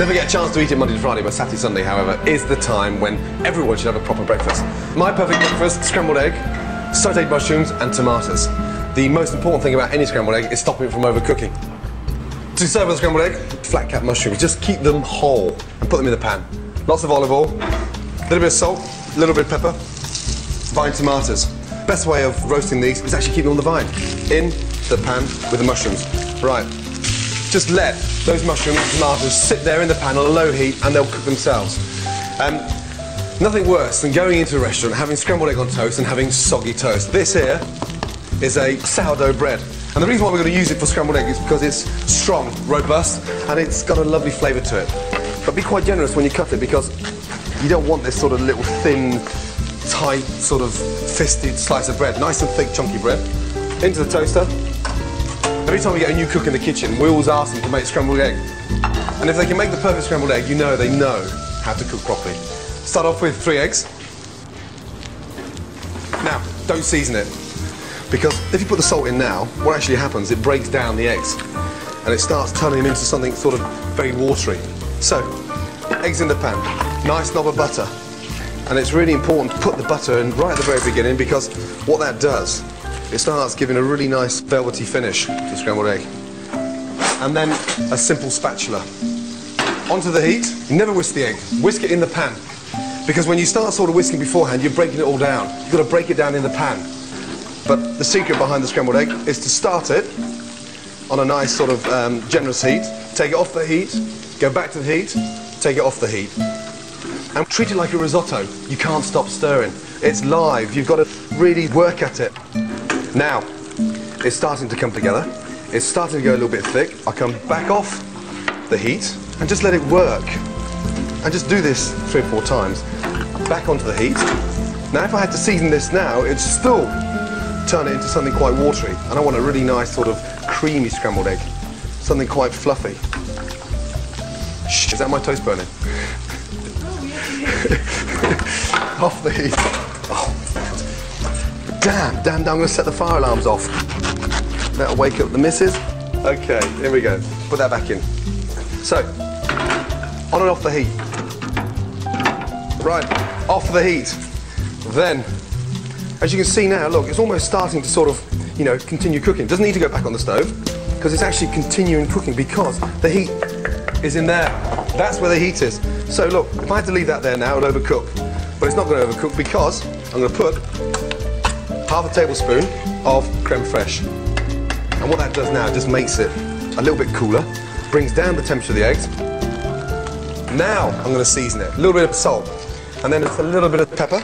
Never get a chance to eat it Monday to Friday, but Saturday, Sunday, however, is the time when everyone should have a proper breakfast. My perfect breakfast, scrambled egg, sauteed mushrooms and tomatoes. The most important thing about any scrambled egg is stopping it from overcooking. To serve a scrambled egg, flat cap mushrooms, just keep them whole and put them in the pan. Lots of olive oil, a little bit of salt, a little bit of pepper, vine tomatoes. Best way of roasting these is actually keep them on the vine, in the pan with the mushrooms. Right, just let those mushrooms and tomatoes sit there in the pan on a low heat and they'll cook themselves. Um, nothing worse than going into a restaurant, having scrambled egg on toast and having soggy toast. This here is a sourdough bread. And the reason why we're going to use it for scrambled egg is because it's strong, robust, and it's got a lovely flavour to it. But be quite generous when you cut it because you don't want this sort of little thin, tight, sort of fisted slice of bread. Nice and thick, chunky bread. Into the toaster. Every time we get a new cook in the kitchen, we always ask them to make scrambled egg. And if they can make the perfect scrambled egg, you know they know how to cook properly. Start off with three eggs. Now, don't season it. Because if you put the salt in now, what actually happens, it breaks down the eggs. And it starts turning them into something sort of very watery. So, eggs in the pan, nice knob of butter. And it's really important to put the butter in right at the very beginning because what that does, it starts giving a really nice velvety finish to scrambled egg. And then a simple spatula. Onto the heat, never whisk the egg, whisk it in the pan. Because when you start sort of whisking beforehand, you're breaking it all down. You've got to break it down in the pan. But the secret behind the scrambled egg is to start it on a nice sort of um, generous heat, take it off the heat, go back to the heat, take it off the heat. And treat it like a risotto. You can't stop stirring. It's live. You've got to really work at it. Now, it's starting to come together. It's starting to go a little bit thick. I come back off the heat and just let it work. And just do this three or four times. Back onto the heat. Now, if I had to season this now, it'd still turn it into something quite watery. And I want a really nice sort of creamy scrambled egg. Something quite fluffy. Shh, is that my toast burning? Oh, off the heat. Oh. Damn, damn, damn, I'm gonna set the fire alarms off. That'll wake up the missus. Okay, here we go. Put that back in. So, on and off the heat. Right, off the heat. Then, as you can see now, look, it's almost starting to sort of, you know, continue cooking. Doesn't need to go back on the stove because it's actually continuing cooking because the heat is in there. That's where the heat is. So look, if I had to leave that there now, it would overcook. But it's not going to overcook because I'm going to put half a tablespoon of creme fraiche. And what that does now just makes it a little bit cooler, brings down the temperature of the eggs. Now I'm going to season it. A little bit of salt, and then it's a little bit of pepper.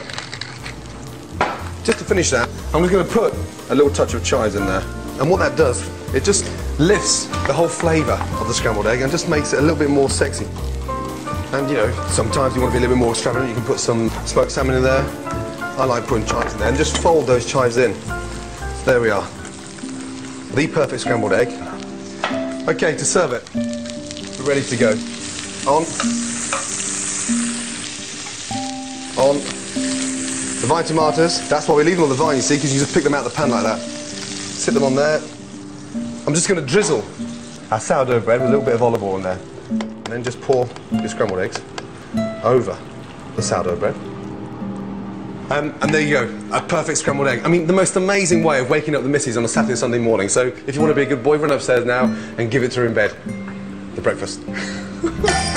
Just to finish that, I'm just going to put a little touch of chives in there. And what that does, it just lifts the whole flavour of the scrambled egg and just makes it a little bit more sexy. And you know, sometimes you want to be a little bit more extravagant, you can put some smoked salmon in there. I like putting chives in there and just fold those chives in. There we are. The perfect scrambled egg. Okay, to serve it. We're ready to go. On. On. The vine tomatoes, that's why we leave them on the vine, you see, because you just pick them out of the pan like that. Sit them on there. I'm just going to drizzle our sourdough bread with a little bit of olive oil in there. And then just pour your scrambled eggs over the sourdough bread. Um, and there you go, a perfect scrambled egg. I mean, the most amazing way of waking up the missus on a Saturday Sunday morning. So if you want to be a good boy, run upstairs now and give it to her in bed. The breakfast.